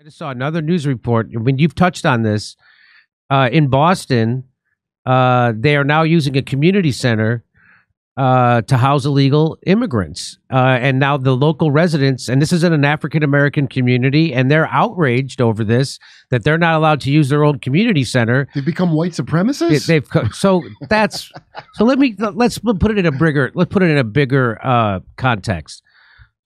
I just saw another news report. I mean, you've touched on this. Uh, in Boston, uh, they are now using a community center uh, to house illegal immigrants. Uh, and now the local residents, and this is in an African American community, and they're outraged over this that they're not allowed to use their own community center. They've become white supremacists. They, have so that's so. Let me let's put it in a bigger let's put it in a bigger uh, context.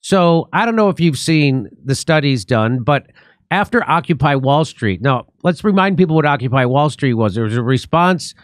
So I don't know if you've seen the studies done, but after Occupy Wall Street, now let's remind people what Occupy Wall Street was. There was a response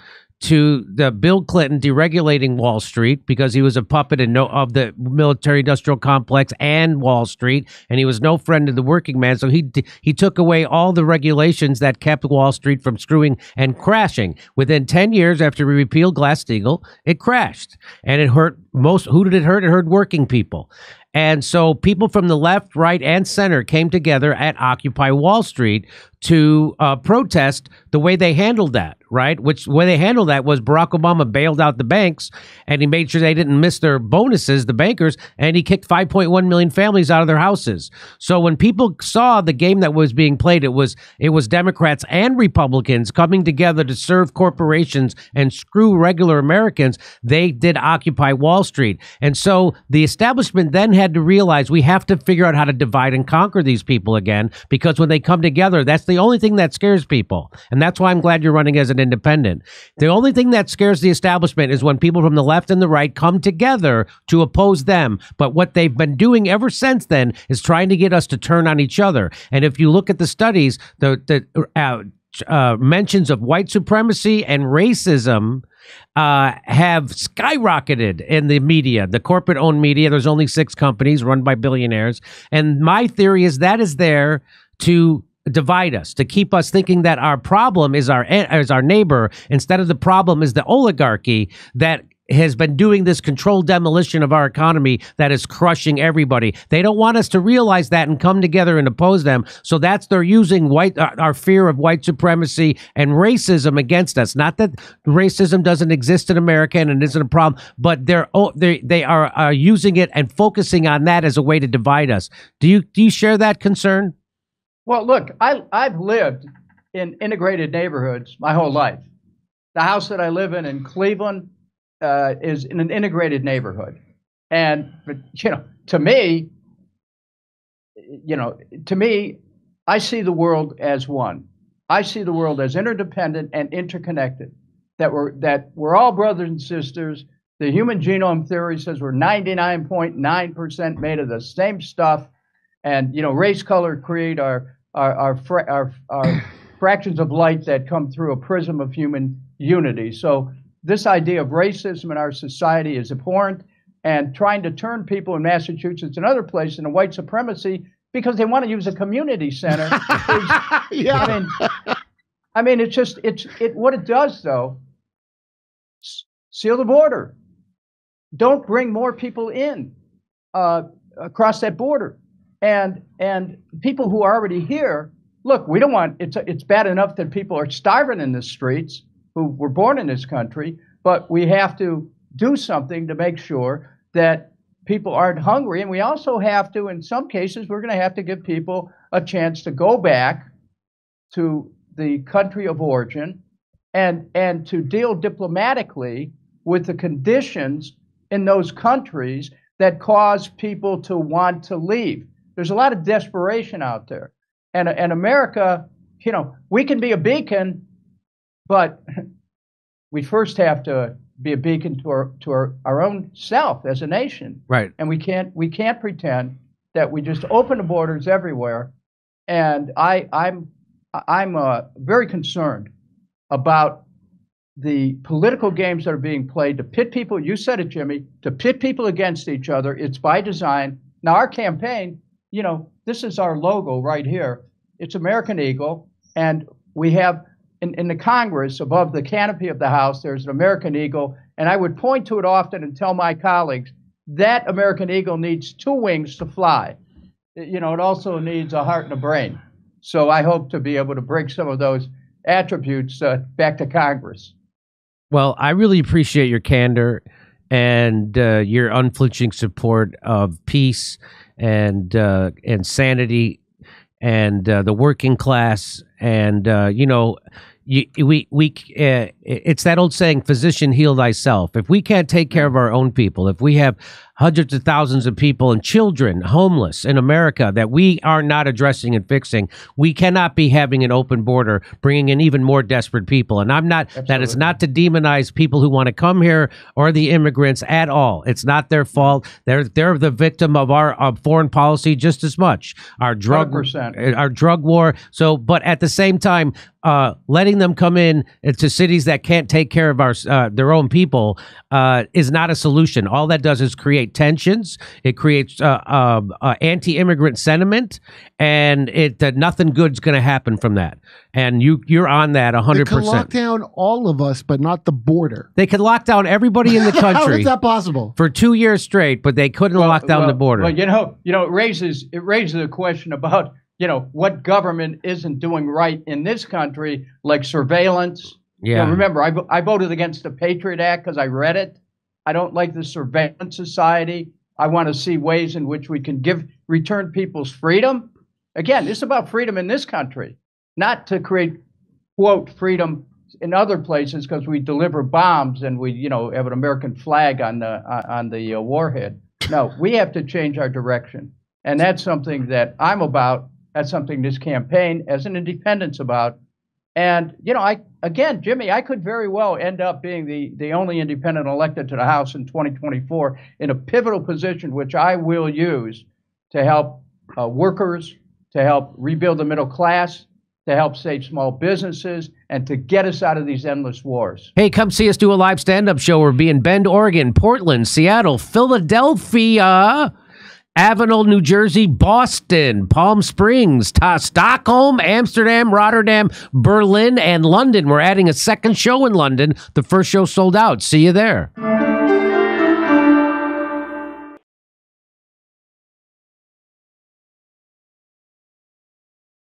to the Bill Clinton deregulating Wall Street because he was a puppet and no, of the military industrial complex and Wall Street, and he was no friend of the working man. So he he took away all the regulations that kept Wall Street from screwing and crashing. Within ten years after we repealed Glass Steagall, it crashed, and it hurt most. Who did it hurt? It hurt working people. And so people from the left, right, and center came together at Occupy Wall Street to uh, protest the way they handled that, right? Which way they handled that was Barack Obama bailed out the banks and he made sure they didn't miss their bonuses, the bankers, and he kicked 5.1 million families out of their houses. So when people saw the game that was being played, it was it was Democrats and Republicans coming together to serve corporations and screw regular Americans. They did Occupy Wall Street. And so the establishment then had to realize we have to figure out how to divide and conquer these people again because when they come together, that's the only thing that scares people. And that's why I'm glad you're running as an independent. The only thing that scares the establishment is when people from the left and the right come together to oppose them. But what they've been doing ever since then is trying to get us to turn on each other. And if you look at the studies, the, the uh, uh, mentions of white supremacy and racism uh, have skyrocketed in the media, the corporate owned media. There's only six companies run by billionaires. And my theory is that is there to divide us to keep us thinking that our problem is our is our neighbor instead of the problem is the oligarchy that has been doing this controlled demolition of our economy that is crushing everybody. They don't want us to realize that and come together and oppose them. So that's they're using white our fear of white supremacy and racism against us. Not that racism doesn't exist in America and isn't a problem, but they're oh, they they are uh, using it and focusing on that as a way to divide us. Do you do you share that concern? Well, look, I, I've lived in integrated neighborhoods my whole life. The house that I live in in Cleveland uh, is in an integrated neighborhood. And, you know, to me, you know, to me, I see the world as one. I see the world as interdependent and interconnected. That we're that we're all brothers and sisters. The human genome theory says we're 99.9% made of the same stuff, and you know, race, color, creed are are, are, are, are fractions of light that come through a prism of human unity. So this idea of racism in our society is abhorrent, and trying to turn people in Massachusetts and other places into white supremacy because they want to use a community center. is, yeah. I mean, I mean, it's just it's it. What it does though, seal the border. Don't bring more people in uh, across that border and and people who are already here look we don't want it's it's bad enough that people are starving in the streets who were born in this country but we have to do something to make sure that people aren't hungry. And we also have to in some cases we're going to have to give people a chance to go back to the country of origin and and to deal diplomatically with the conditions in those countries that cause people to want to leave there's a lot of desperation out there. And, and America, you know, we can be a beacon, but we first have to be a beacon to our to our, our own self as a nation. Right. And we can't we can't pretend that we just open the borders everywhere. And I I'm I'm uh, very concerned about the political games that are being played to pit people. You said it, Jimmy. To pit people against each other. It's by design. Now our campaign you know, this is our logo right here. It's American Eagle, and we have in, in the Congress above the canopy of the House, there's an American Eagle, and I would point to it often and tell my colleagues that American Eagle needs two wings to fly. You know, it also needs a heart and a brain. So I hope to be able to bring some of those attributes uh, back to Congress. Well, I really appreciate your candor and uh, your unflinching support of peace and uh, and sanity and uh, the working class, and uh, you know, you, we we uh, it's that old saying, "Physician, heal thyself." If we can't take care of our own people, if we have hundreds of thousands of people and children homeless in America that we are not addressing and fixing. We cannot be having an open border, bringing in even more desperate people. And I'm not, Absolutely. that is not to demonize people who want to come here or the immigrants at all. It's not their fault. They're, they're the victim of our of foreign policy just as much. Our drug, 100%. our drug war. So, but at the same time, uh, letting them come in to cities that can't take care of our uh, their own people uh, is not a solution. All that does is create tensions. It creates uh, um, uh, anti-immigrant sentiment, and it uh, nothing good's going to happen from that. And you you're on that hundred percent. Lock down all of us, but not the border. They could lock down everybody in the country. How is that possible? For two years straight, but they couldn't well, lock down well, the border. Well, you know, you know, it raises it raises a question about you know what government isn't doing right in this country, like surveillance yeah. Now, remember, I, I voted against the Patriot Act because I read it. I don't like the surveillance society. I want to see ways in which we can give return people's freedom. Again, it's about freedom in this country, not to create quote freedom in other places because we deliver bombs and we you know have an American flag on the on the uh, warhead. No, we have to change our direction, and that's something that I'm about. That's something this campaign, as an independent's about. And you know, I again, Jimmy, I could very well end up being the the only independent elected to the House in 2024 in a pivotal position, which I will use to help uh, workers, to help rebuild the middle class, to help save small businesses, and to get us out of these endless wars. Hey, come see us do a live stand-up show. We'll be in Bend, Oregon, Portland, Seattle, Philadelphia. Avenel, New Jersey, Boston, Palm Springs, Ta- Stockholm, Amsterdam, Rotterdam, Berlin, and London. We're adding a second show in London. The first show sold out. See you there.